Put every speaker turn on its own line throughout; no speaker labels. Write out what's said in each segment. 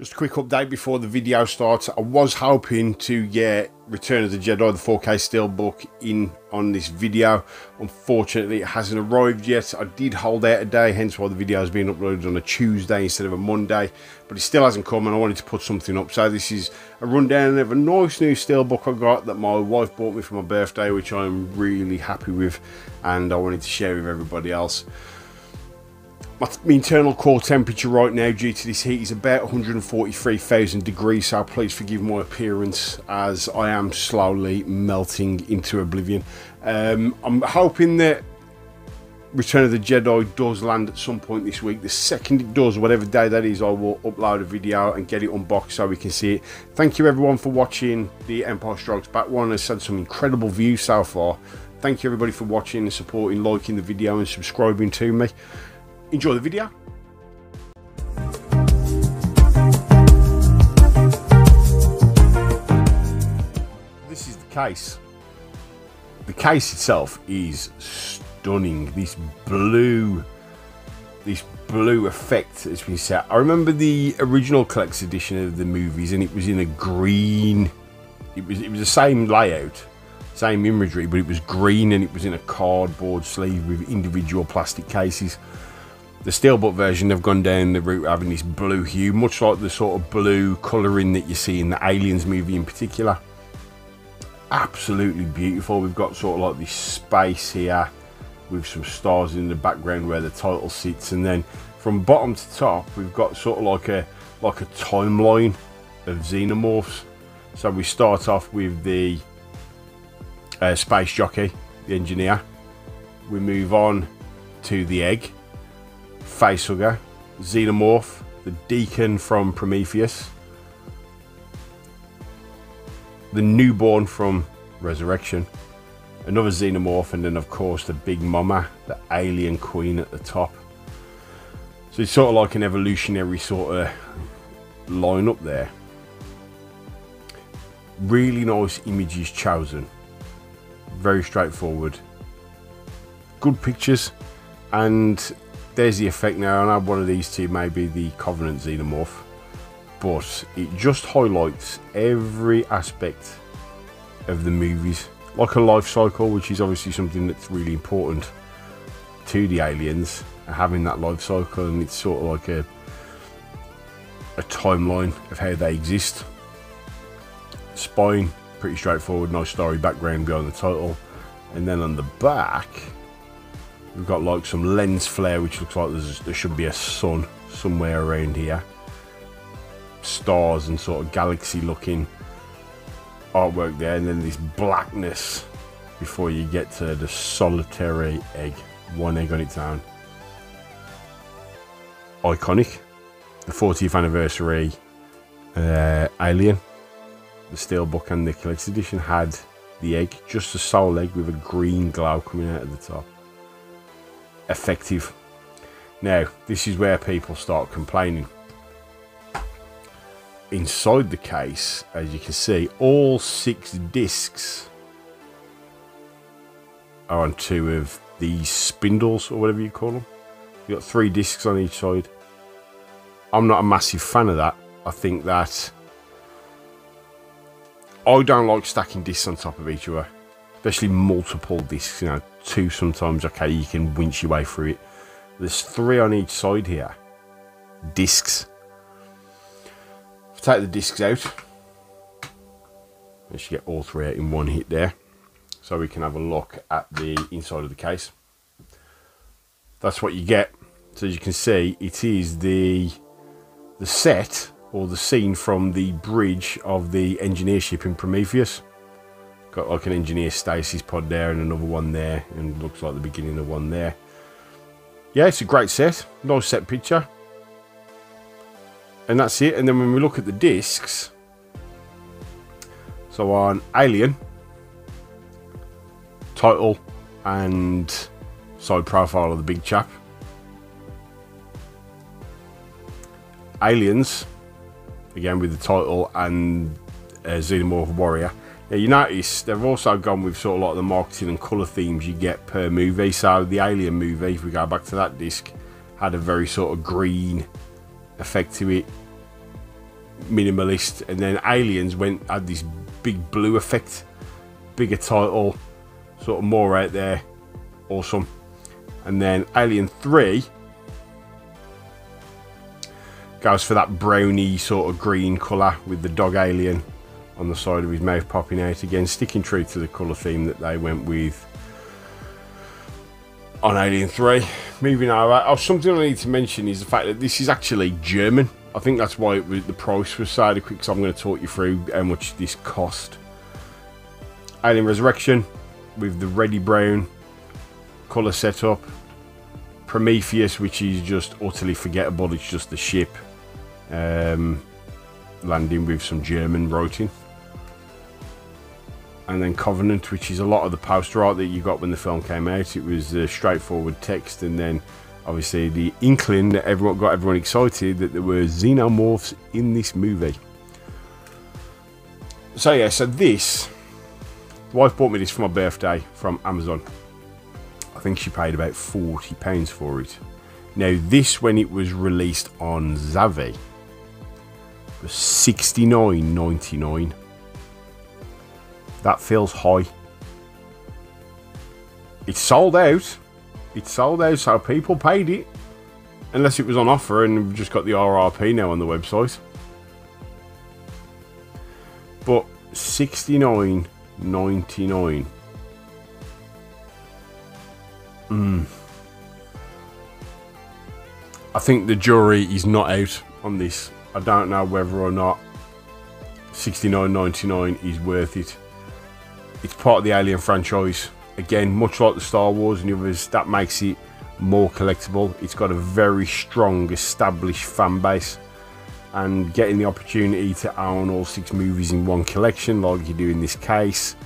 Just a quick update before the video starts. I was hoping to get Return of the Jedi, the 4K Steelbook, in on this video. Unfortunately, it hasn't arrived yet. I did hold out a day, hence why the video has been uploaded on a Tuesday instead of a Monday. But it still hasn't come and I wanted to put something up. So this is a rundown of a nice new Steelbook I got that my wife bought me for my birthday, which I'm really happy with. And I wanted to share with everybody else. My, internal core temperature right now due to this heat is about 143,000 degrees so please forgive my appearance as I am slowly melting into oblivion. Um, I'm hoping that Return of the Jedi does land at some point this week. The second it does, whatever day that is, I will upload a video and get it unboxed so we can see it. Thank you everyone for watching the Empire Strikes Back one. It's had some incredible views so far. Thank you everybody for watching and supporting, liking the video and subscribing to me enjoy the video. This is the case. The case itself is stunning. This blue, this blue effect that's been set. I remember the original collector's edition of the movies, and it was in a green. It was it was the same layout, same imagery, but it was green and it was in a cardboard sleeve with individual plastic cases. The steelbook version, they've gone down the route of having this blue hue, much like the sort of blue colouring that you see in the Aliens movie in particular. Absolutely beautiful. We've got sort of like this space here with some stars in the background where the title sits, and then from bottom to top, we've got sort of like a like a timeline of xenomorphs. So we start off with the uh, space jockey, the engineer. We move on to the egg Facehugger, Xenomorph, the Deacon from Prometheus, the Newborn from Resurrection, another Xenomorph, and then of course the Big Mama, the Alien Queen at the top. So it's sort of like an evolutionary sort of line up there. Really nice images chosen. Very straightforward. Good pictures and there's the effect now, and I one of these two may be the Covenant Xenomorph, but it just highlights every aspect of the movies, like a life cycle, which is obviously something that's really important to the aliens, having that life cycle, and it's sort of like a a timeline of how they exist. Spine, pretty straightforward, nice story background behind the title, and then on the back We've got like some lens flare, which looks like there should be a sun somewhere around here. Stars and sort of galaxy looking artwork there, and then this blackness before you get to the solitary egg. One egg on its own. Iconic. The 40th anniversary uh, Alien, the Steelbook and the Collector's Edition had the egg, just a sole egg with a green glow coming out of the top effective. Now, this is where people start complaining. Inside the case, as you can see, all six discs are on two of these spindles, or whatever you call them. You've got three discs on each side. I'm not a massive fan of that. I think that I don't like stacking discs on top of each other especially multiple discs, you know, two sometimes, okay, you can winch your way through it. There's three on each side here. Discs. Take the discs out. Should get all three out in one hit there. So we can have a look at the inside of the case. That's what you get. So as you can see, it is the the set or the scene from the bridge of the engineer ship in Prometheus. Got like an engineer stasis pod there and another one there, and looks like the beginning of one there. Yeah, it's a great set. Nice set picture. And that's it. And then when we look at the discs, so on Alien, title and side profile of the big chap. Aliens, again with the title and uh, Xenomorph Warrior. Yeah, you notice they've also gone with sort of like the marketing and colour themes you get per movie. So the Alien movie, if we go back to that disc, had a very sort of green effect to it. minimalist. And then Aliens went had this big blue effect, bigger title, sort of more out there, awesome. And then Alien 3 goes for that browny sort of green colour with the dog alien on the side of his mouth popping out again, sticking true to the colour theme that they went with on Alien 3. Moving over, oh, something I need to mention is the fact that this is actually German. I think that's why it was, the price was so quick, so I'm going to talk you through how much this cost. Alien Resurrection with the ready brown colour setup. Prometheus, which is just utterly forgettable, it's just the ship um, landing with some German writing and then Covenant, which is a lot of the poster art that you got when the film came out. It was straightforward text, and then obviously the inkling that everyone got everyone excited that there were xenomorphs in this movie. So yeah, so this, the wife bought me this for my birthday from Amazon. I think she paid about forty pounds for it. Now this, when it was released on Zavvi, was sixty nine ninety nine. That feels high. It's sold out. It's sold out, so people paid it. Unless it was on offer and we've just got the RRP now on the website. But 69.99. Hmm. I think the jury is not out on this. I don't know whether or not 69.99 is worth it. It's part of the Alien franchise. Again, much like the Star Wars and the others, that makes it more collectible. It's got a very strong, established fan base. And getting the opportunity to own all six movies in one collection, like you do in this case,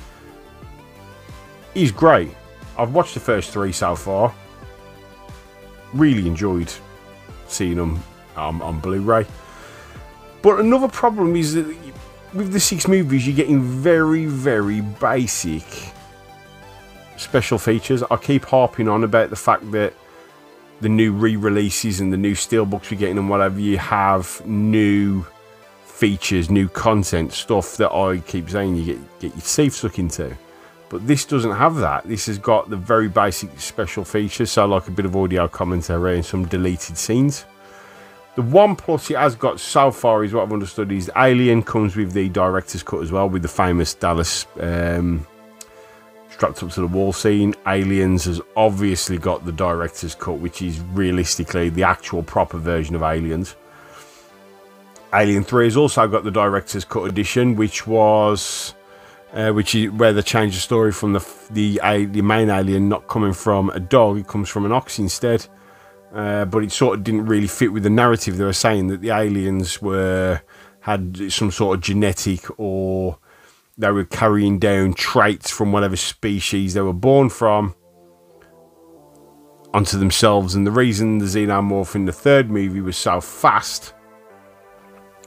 is great. I've watched the first three so far. Really enjoyed seeing them um, on Blu-ray. But another problem is that with the six movies, you're getting very, very basic special features. I keep harping on about the fact that the new re-releases and the new steelbooks we're getting and whatever you have new features, new content, stuff that I keep saying you get get your teeth stuck into. But this doesn't have that. This has got the very basic special features, so like a bit of audio commentary and some deleted scenes. The one plus it has got so far is what I've understood is Alien comes with the director's cut as well, with the famous Dallas um, strapped up to the wall scene. Aliens has obviously got the director's cut, which is realistically the actual proper version of Aliens. Alien 3 has also got the director's cut edition, which was uh, which is where they changed the story from the the, the main alien not coming from a dog, it comes from an ox instead. Uh, but it sort of didn't really fit with the narrative. They were saying that the aliens were had some sort of genetic or they were carrying down traits from whatever species they were born from onto themselves. And the reason the xenomorph in the third movie was so fast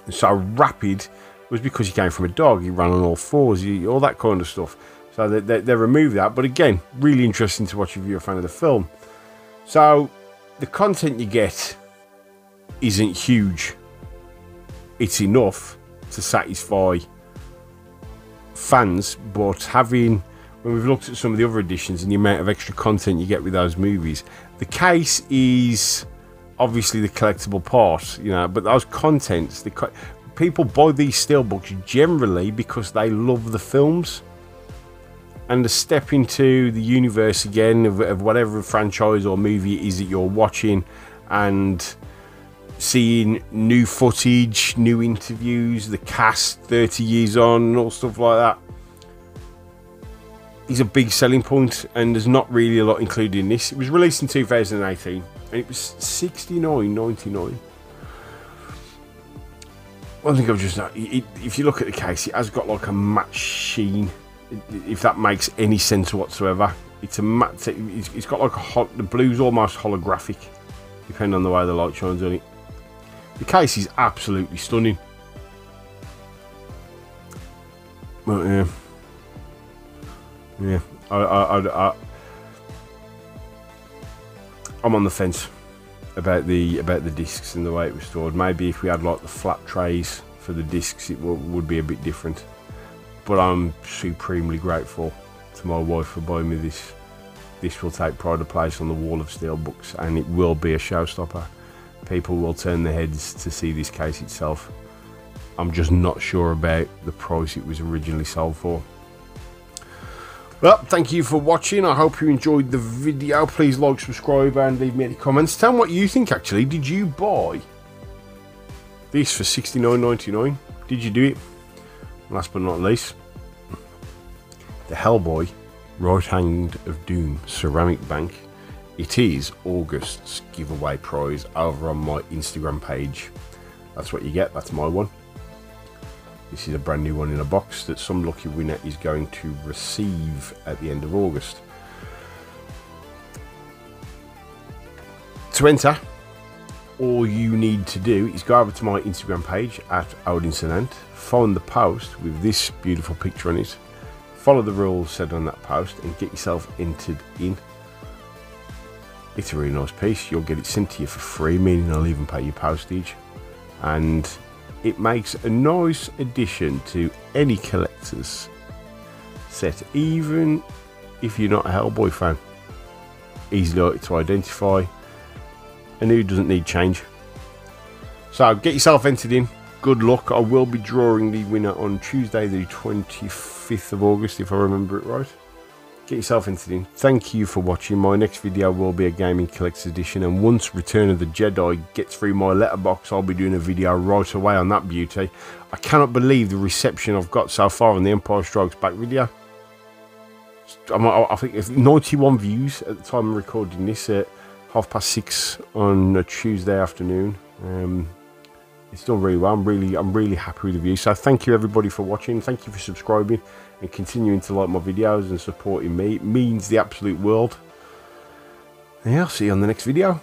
and so rapid was because he came from a dog. He ran on all fours, he, all that kind of stuff. So they, they, they removed that. But again, really interesting to watch if you're a fan of the film. So the content you get isn't huge. It's enough to satisfy fans, but having when we've looked at some of the other editions and the amount of extra content you get with those movies, the case is obviously the collectible part, you know, but those contents, the people buy these steelbooks generally because they love the films and to step into the universe again of, of whatever franchise or movie it is that you're watching and seeing new footage, new interviews, the cast 30 years on, and all stuff like that is a big selling point, and there's not really a lot included in this. It was released in 2018 and it was 69.99. One thing I've just if you look at the case, it has got like a matte sheen if that makes any sense whatsoever. It's a matte. It's got like a the blue's almost holographic, depending on the way the light shines on it. The case is absolutely stunning. But yeah, yeah, I, I, I, I, I'm on the fence about the about the discs and the way it was stored. Maybe if we had like the flat trays for the discs it would be a bit different but I'm supremely grateful to my wife for buying me this this will take pride of place on the wall of steel books and it will be a showstopper people will turn their heads to see this case itself I'm just not sure about the price it was originally sold for well, thank you for watching. I hope you enjoyed the video. Please like, subscribe, and leave me any comments. Tell me what you think, actually. Did you buy this for $69.99? Did you do it? Last but not least, the Hellboy Right Hand of Doom Ceramic Bank. It is August's giveaway prize over on my Instagram page. That's what you get. That's my one. This is a brand new one in a box that some lucky winner is going to receive at the end of August. To enter, all you need to do is go over to my Instagram page at Odinson Ant, find the post with this beautiful picture on it, follow the rules said on that post and get yourself entered in. It's a really nice piece, you'll get it sent to you for free, meaning I'll even pay you postage. And it makes a nice addition to any collector's set, even if you're not a Hellboy fan. Easy to identify, and who doesn't need change. So get yourself entered in. Good luck. I will be drawing the winner on Tuesday, the 25th of August, if I remember it right get yourself entered in. thank you for watching my next video will be a gaming collector's edition and once return of the jedi gets through my letterbox i'll be doing a video right away on that beauty i cannot believe the reception i've got so far on the empire strikes back video i think it's 91 views at the time of recording this at half past six on a tuesday afternoon um, it's done really well i'm really i'm really happy with the view so thank you everybody for watching thank you for subscribing and continuing to like my videos and supporting me. It means the absolute world. And yeah, I'll see you on the next video.